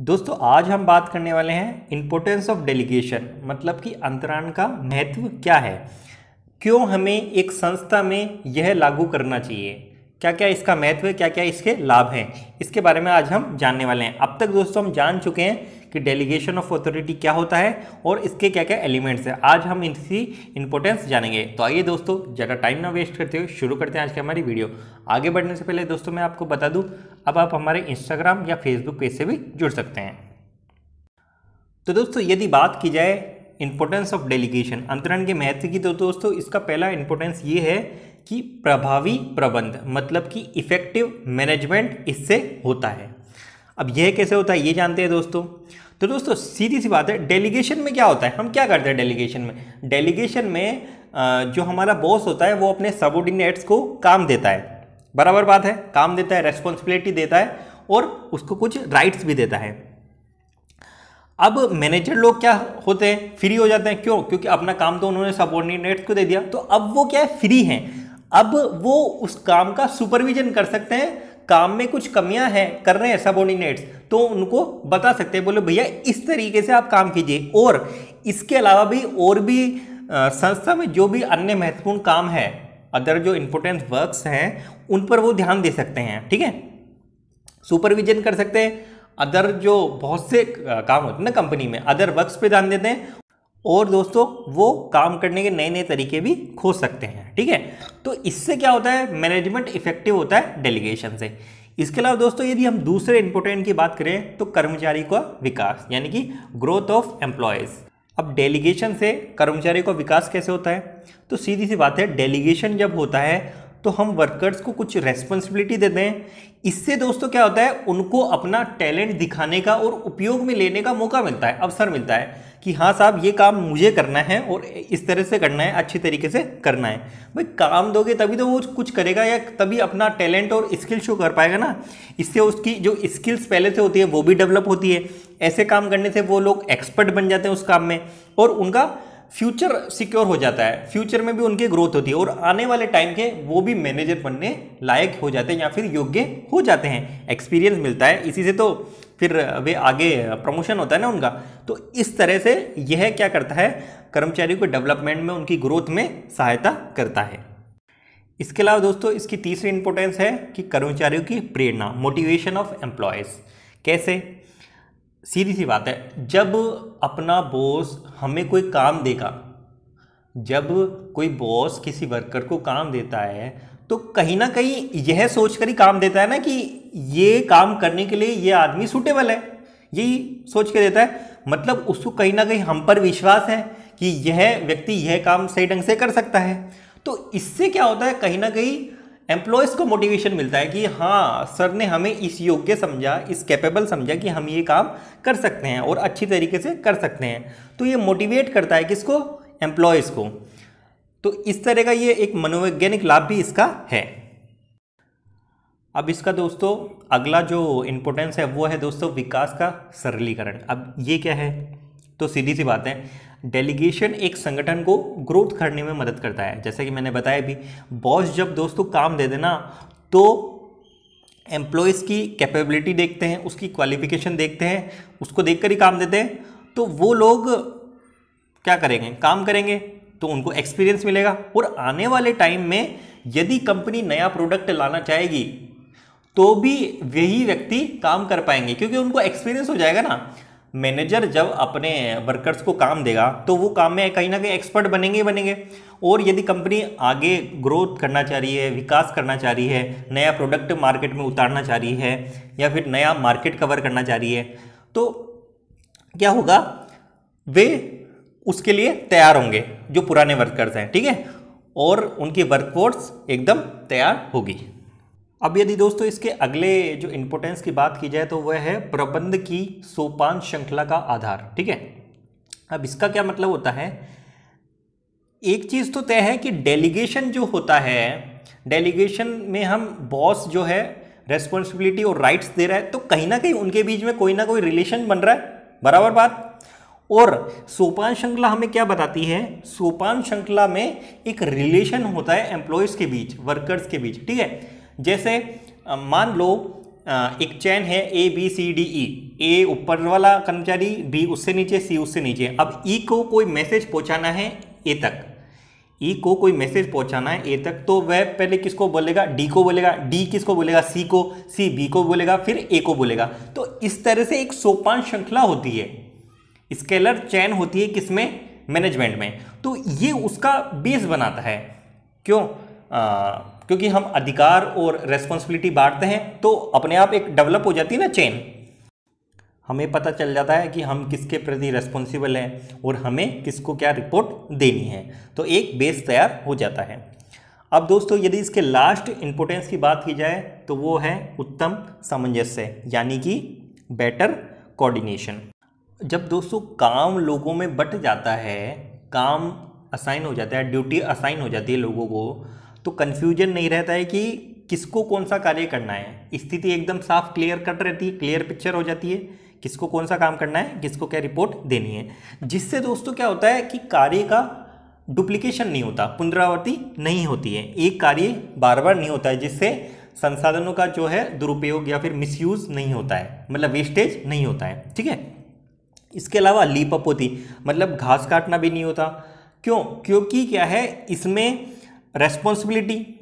दोस्तों, आज हम बात करने वाले हैं इम्पोर्टेंस ऑफ़ डेलीगेशन मतलब कि अंतराण का महत्व क्या है? क्यों हमें एक संस्था में यह लागू करना चाहिए? क्या क्या इसका महत्व है क्या क्या इसके लाभ हैं? इसके बारे में आज हम जानने वाले हैं। अब तक दोस्तों, हम जान चुके हैं कि डेलीगेशन ऑफ़ अथॉरिटी क्या होता है और इसके क्या क्या एलिमेंट्स हैं। आज हम इनकी इंपॉर्टेंस जानेंगे। तो आइए दोस्तों, ज़्यादा टाइम ना वेस्ट करते हुए शुरू करते हैं आज की हमारी वीडियो आगे बढ़ने से पहले दोस्तों, मैं आपको बता दूँ अब आप हमारे इंस्टाग्राम या फेसबुक पेज से भी जुड़ सकते हैं। तो दोस्तों, यदि बात की जाए इंपॉर्टेंस ऑफ़ डेलीगेशन अंतरण के महत्व की तो दोस्तों, इसका पहला इंपॉर्टेंस ये है कि प्रभावी प्रबंध मतलब कि इफ़ेक्टिव मैनेजमेंट इससे होता है। अब यह कैसे होता है, ये जानते हैं दोस्तों। तो दोस्तों, सीधी सी बात है डेलीगेशन में क्या होता है? हम क्या करते हैं डेलीगेशन में? डेलीगेशन में जो हमारा बॉस होता है, वो अपने सबोर्डिनेट्स को काम देता है। बराबर बात है, काम देता है रेस्पॉन्सिबिलिटी देता है और उसको कुछ राइट्स भी देता है। अब मैनेजर लोग क्या होते हैं? फ्री हो जाते हैं। क्यों? क्योंकि अपना काम तो उन्होंने सबॉर्डिनेट्स को दे दिया। तो अब वो क्या है? फ्री हैं। अब वो उस काम का सुपरविजन कर सकते हैं। काम में कुछ कमियाँ हैं, कर रहे हैं सबॉर्डिनेट्स तो उनको बता सकते हैं। बोले, भैया, इस तरीके से आप काम कीजिए। और इसके अलावा भी और भी संस्था में जो भी अन्य महत्वपूर्ण काम है अदर जो इंपॉर्टेंट वर्क्स हैं, उन पर वो ध्यान दे सकते हैं, ठीक है? सुपरविजन कर सकते हैं, अदर जो बहुत से काम होते हैं ना कंपनी में, अदर वर्क्स पे ध्यान देते हैं, और दोस्तों, वो काम करने के नए नए तरीके भी खोज सकते हैं, ठीक है? तो इससे क्या होता है मैनेजमेंट इफ़ेक्टिव होता है डेलीगेशन से। इसके अलावा दोस्तों, यदि हम दूसरे इंपोर्टेंट की बात करें तो कर्मचारी का विकास, यानी कि ग्रोथ ऑफ़ एम्प्लॉयज़ अब डेलीगेशन से कर्मचारी का विकास कैसे होता है? तो सीधी सी बात है डेलीगेशन जब होता है तो हम वर्कर्स को कुछ रेस्पॉन्सिबिलिटी देते हैं। इससे दोस्तों क्या होता है, उनको अपना टैलेंट दिखाने का और उपयोग में लेने का मौका मिलता है, अवसर मिलता है। कि हाँ साहब, ये काम मुझे करना है और इस तरह से करना है, अच्छी तरीके से करना है। भाई, काम दोगे तभी तो वो कुछ करेगा या तभी अपना टैलेंट और स्किल शो कर पाएगा ना? इससे उसकी जो स्किल्स पहले से होती है, वो भी डेवलप होती है। ऐसे काम करने से वो लोग एक्सपर्ट बन जाते हैं उस काम में और उनका फ्यूचर सिक्योर हो जाता है, फ्यूचर में भी उनकी ग्रोथ होती है और आने वाले टाइम के वो भी मैनेजर बनने लायक हो जाते हैं या फिर योग्य हो जाते हैं एक्सपीरियंस मिलता है। इसी से तो फिर वे आगे प्रमोशन होता है ना उनका। तो इस तरह से यह क्या करता है, कर्मचारियों को डेवलपमेंट में उनकी ग्रोथ में सहायता करता है। इसके अलावा दोस्तों, इसकी तीसरी इंपॉर्टेंस है कि कर्मचारियों की प्रेरणा मोटिवेशन ऑफ़ एम्प्लॉयज़ कैसे? सीधी सी बात है, जब अपना बॉस हमें कोई काम देगा, जब कोई बॉस किसी वर्कर को काम देता है तो कहीं ना कहीं यह सोचकर ही काम देता है ना कि ये काम करने के लिए ये आदमी सूटेबल है। यही सोच के देता है। मतलब उसको कहीं ना कहीं हम पर विश्वास है कि यह व्यक्ति यह काम सही ढंग से कर सकता है। तो इससे क्या होता है, कहीं ना कहीं एम्प्लॉयज़ को मोटिवेशन मिलता है कि हाँ सर ने हमें इस योग्य समझा, इस कैपेबल समझा कि हम ये काम कर सकते हैं और अच्छी तरीके से कर सकते हैं। तो ये मोटिवेट करता है किसको? एम्प्लॉयज़ को। तो इस तरह का ये एक मनोवैज्ञानिक लाभ भी इसका है। अब इसका दोस्तों, अगला जो इम्पोर्टेंस है वो है दोस्तों विकास का सरलीकरण। अब ये क्या है? तो सीधी सी बात है डेलीगेशन एक संगठन को ग्रोथ करने में मदद करता है। जैसे कि मैंने बताया भी बॉस जब दोस्तों काम दे देना तो एम्प्लॉयज़ की कैपेबिलिटी देखते हैं, उसकी क्वालिफिकेशन देखते हैं, उसको देखकर ही काम देते हैं। तो वो लोग क्या करेंगे? काम करेंगे तो उनको एक्सपीरियंस मिलेगा। और आने वाले टाइम में यदि कंपनी नया प्रोडक्ट लाना चाहेगी तो भी वही व्यक्ति काम कर पाएँगे, क्योंकि उनको एक्सपीरियंस हो जाएगा ना। मैनेजर जब अपने वर्कर्स को काम देगा तो वो काम में कहीं ना कहीं एक्सपर्ट बनेंगे ही बनेंगे। और यदि कंपनी आगे ग्रोथ करना चाह रही है, विकास करना चाह रही है, नया प्रोडक्ट मार्केट में उतारना चाह रही है, या फिर नया मार्केट कवर करना चाह रही है तो क्या होगा? वे उसके लिए तैयार होंगे, जो पुराने वर्कर्स हैं, ठीक है? और उनकी वर्कफोर्स एकदम तैयार होगी। अब यदि दोस्तों इसके अगले जो इंपोर्टेंस की बात की जाए तो वह है प्रबंध की सोपान श्रृंखला का आधार, ठीक है? अब इसका क्या मतलब होता है? एक चीज़ तो तय है कि डेलीगेशन जो होता है डेलीगेशन में हम बॉस जो है रेस्पॉन्सिबिलिटी और राइट्स दे रहा है तो कहीं ना कहीं उनके बीच में कोई ना कोई रिलेशन बन रहा है, बराबर बात? और सोपान श्रृंखला हमें क्या बताती है? सोपान श्रृंखला में एक रिलेशन होता है एम्प्लॉयज़ के बीच वर्कर्स के बीच, ठीक है? जैसे मान लो एक चैन है A B C D E ए ऊपर वाला कर्मचारी बी उससे नीचे सी उससे नीचे। अब ई e को कोई मैसेज पहुंचाना है ए तक। ई e को कोई मैसेज पहुंचाना है ए तक तो वह पहले किसको बोलेगा? डी को बोलेगा। डी किसको बोलेगा? सी को। सी बी को बोलेगा। फिर ए को बोलेगा। तो इस तरह से एक सोपान श्रृंखला होती है। स्केलर चैन होती है किसमें? मैनेजमेंट में। तो ये उसका बेस बनाता है। क्यों? आ, क्योंकि हम अधिकार और रेस्पॉन्सिबिलिटी बांटते हैं तो अपने आप एक डेवलप हो जाती है ना चेन हमें पता चल जाता है कि हम किसके प्रति रेस्पॉन्सिबल हैं और हमें किसको क्या रिपोर्ट देनी है। तो एक बेस तैयार हो जाता है। अब दोस्तों, यदि इसके लास्ट इंपोर्टेंस की बात की जाए तो वो है उत्तम सामंजस्य, यानी कि बेटर कोऑर्डिनेशन जब दोस्तों काम लोगों में बट जाता है, काम असाइन हो जाता है ड्यूटी असाइन हो जाती है लोगों को तो कन्फ्यूज़न नहीं रहता है कि किसको कौन सा कार्य करना है। स्थिति एकदम साफ़ क्लियर कट रहती है क्लियर पिक्चर हो जाती है। किसको कौन सा काम करना है, किसको क्या रिपोर्ट देनी है। जिससे दोस्तों क्या होता है कि कार्य का डुप्लीकेशन नहीं होता पुनरावृत्ति नहीं होती है। एक कार्य बार बार नहीं होता है, जिससे संसाधनों का जो है दुरुपयोग या फिर मिसयूज नहीं होता है मतलब वेस्टेज नहीं होता है, ठीक है? इसके अलावा लीपअप होती मतलब घास काटना भी नहीं होता। क्यों? क्योंकि क्या है, इसमें रेस्पॉन्सिबिलिटी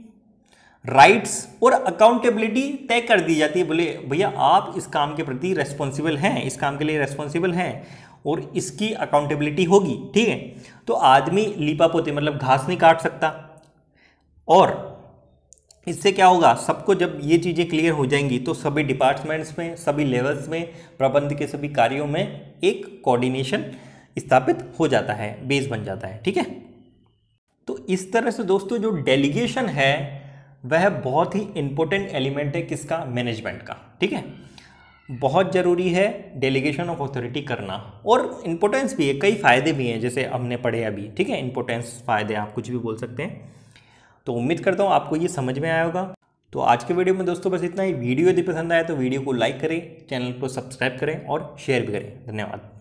राइट्स और अकाउंटेबिलिटी तय कर दी जाती है। बोले, भैया, आप इस काम के प्रति रेस्पॉन्सिबल हैं, इस काम के लिए रेस्पॉन्सिबल हैं और इसकी अकाउंटेबिलिटी होगी, ठीक है? तो आदमी लिपा पोते मतलब घास नहीं काट सकता। और इससे क्या होगा? सबको जब ये चीज़ें क्लियर हो जाएँगी तो सभी डिपार्टमेंट्स में, सभी लेवल्स में, प्रबंध के सभी कार्यों में एक कोऑर्डिनेशन स्थापित हो जाता है बेस बन जाता है, ठीक है? तो इस तरह से दोस्तों जो डेलीगेशन है, वह बहुत ही इंपॉर्टेंट एलिमेंट है किसका? मैनेजमेंट का, ठीक है? बहुत ज़रूरी है डेलीगेशन ऑफ़ अथॉरिटी करना और इम्पोर्टेंस भी है, कई फ़ायदे भी हैं, जैसे हमने पढ़े अभी, ठीक है? इंपॉर्टेंस फ़ायदे, आप कुछ भी बोल सकते हैं। तो उम्मीद करता हूँ आपको ये समझ में आया होगा। तो आज के वीडियो में दोस्तों बस इतना ही। वीडियो यदि पसंद आया तो वीडियो को लाइक करें चैनल को सब्सक्राइब करें और शेयर भी करें। धन्यवाद।